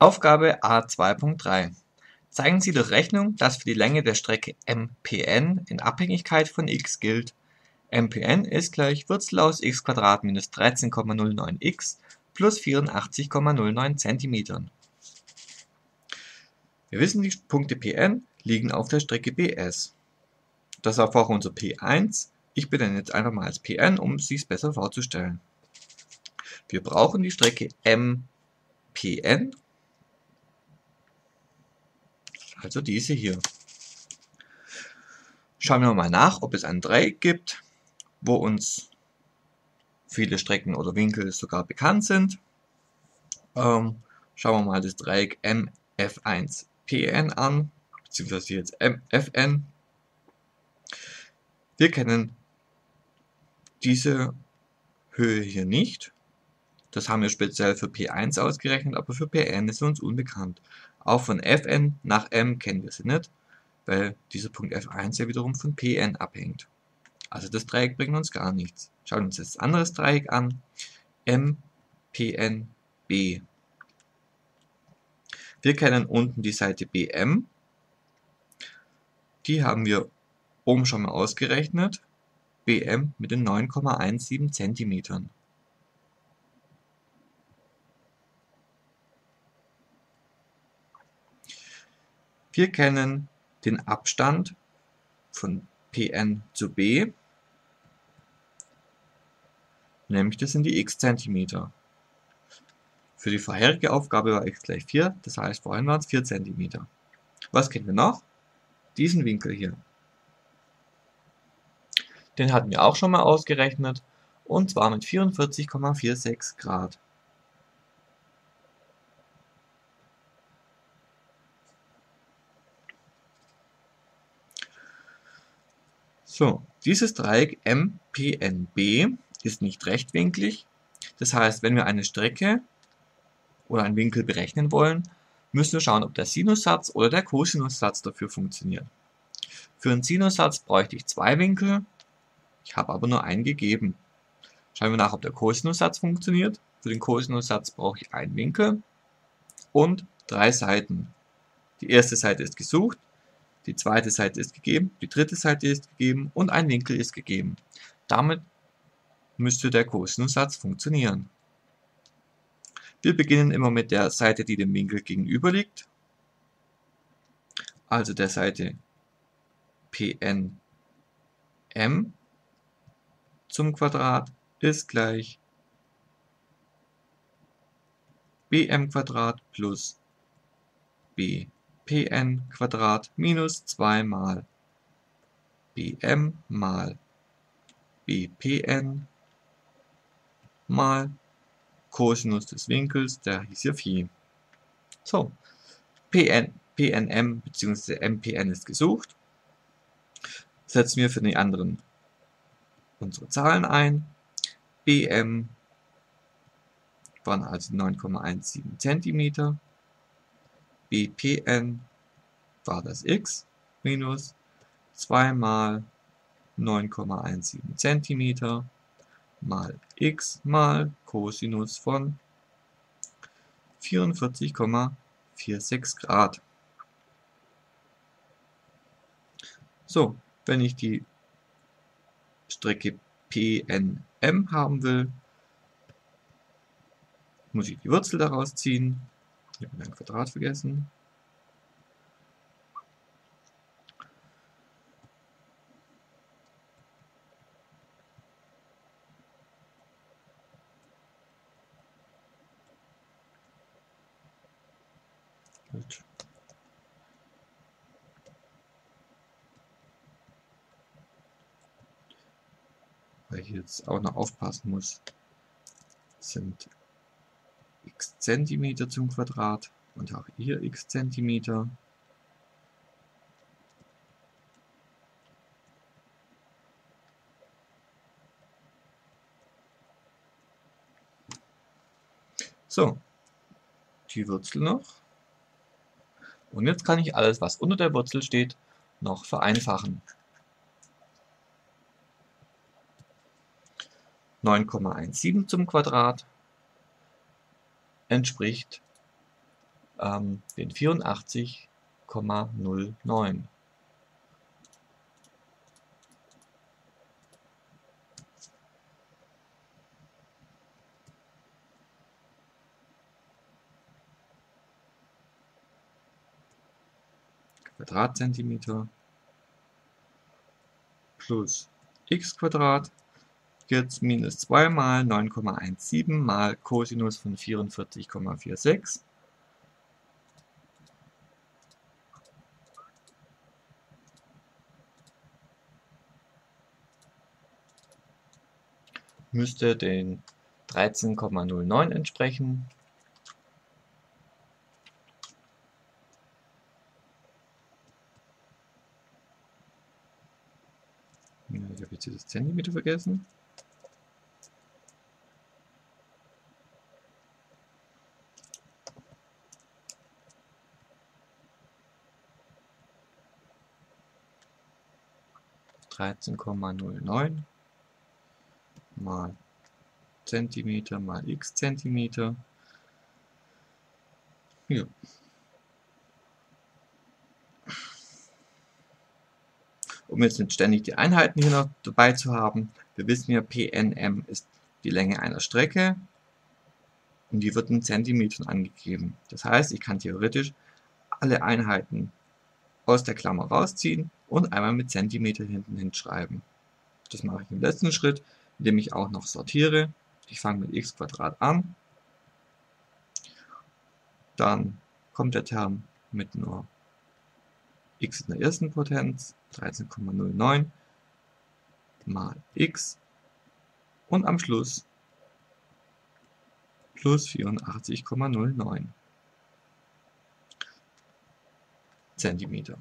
Aufgabe A2.3 Zeigen Sie durch Rechnung, dass für die Länge der Strecke MPN in Abhängigkeit von x gilt. MPN ist gleich Wurzel aus x minus 13,09x plus 84,09 cm. Wir wissen, die Punkte Pn liegen auf der Strecke Bs. Das war vorher unser P1. Ich benenne jetzt einfach mal als Pn, um es sich besser vorzustellen. Wir brauchen die Strecke MPN also diese hier. Schauen wir mal nach, ob es ein Dreieck gibt, wo uns viele Strecken oder Winkel sogar bekannt sind. Ähm, schauen wir mal das Dreieck MF1PN an, beziehungsweise jetzt MFN. Wir kennen diese Höhe hier nicht. Das haben wir speziell für P1 ausgerechnet, aber für Pn ist uns unbekannt. Auch von Fn nach m kennen wir sie nicht, weil dieser Punkt F1 ja wiederum von Pn abhängt. Also das Dreieck bringt uns gar nichts. Schauen wir uns jetzt ein anderes Dreieck an. M, Pn, B. Wir kennen unten die Seite BM. Die haben wir oben schon mal ausgerechnet. BM mit den 9,17 cm. Wir kennen den Abstand von Pn zu B, nämlich das sind die x Zentimeter. Für die vorherige Aufgabe war x gleich 4, das heißt vorhin waren es 4 cm. Was kennen wir noch? Diesen Winkel hier. Den hatten wir auch schon mal ausgerechnet und zwar mit 44,46 Grad. So, dieses Dreieck MPNB ist nicht rechtwinklig. Das heißt, wenn wir eine Strecke oder einen Winkel berechnen wollen, müssen wir schauen, ob der Sinussatz oder der Cosinussatz dafür funktioniert. Für einen Sinussatz bräuchte ich zwei Winkel, ich habe aber nur einen gegeben. Schauen wir nach, ob der Cosinussatz funktioniert. Für den Cosinussatz brauche ich einen Winkel und drei Seiten. Die erste Seite ist gesucht, die zweite Seite ist gegeben, die dritte Seite ist gegeben und ein Winkel ist gegeben. Damit müsste der Kosinussatz funktionieren. Wir beginnen immer mit der Seite, die dem Winkel gegenüber liegt, also der Seite PNM zum Quadrat ist gleich bm Quadrat plus b Pn minus 2 mal Bm mal Bpn mal Cosinus des Winkels, der hieß ja Phi. So, Pn, PNM bzw. MPN ist gesucht. Setzen wir für die anderen unsere Zahlen ein. Bm waren also 9,17 cm bPn war das x minus 2 mal 9,17 cm mal x mal Cosinus von 44,46 Grad. So, wenn ich die Strecke PNM haben will, muss ich die Wurzel daraus ziehen. Ich habe ein Quadrat vergessen. Weil ich jetzt auch noch aufpassen muss, sind x Zentimeter zum Quadrat und auch hier x Zentimeter. So, die Wurzel noch. Und jetzt kann ich alles, was unter der Wurzel steht, noch vereinfachen. 9,17 zum Quadrat entspricht ähm, den 84,09. Quadratzentimeter plus x Quadrat jetzt minus 2 mal 9,17 mal Cosinus von 44,46 müsste den 13,09 entsprechen. Ja, ich habe jetzt dieses Zentimeter vergessen. Dreizehn Komma null neun mal Zentimeter mal x Zentimeter. Ja. Um jetzt nicht ständig die Einheiten hier noch dabei zu haben, wir wissen ja, PNM ist die Länge einer Strecke und die wird in Zentimetern angegeben. Das heißt, ich kann theoretisch alle Einheiten aus der Klammer rausziehen und einmal mit Zentimeter hinten hinschreiben. Das mache ich im letzten Schritt indem ich auch noch sortiere. Ich fange mit x an. Dann kommt der Term mit nur x in der ersten Potenz, 13,09 mal x und am Schluss plus 84,09 Zentimeter.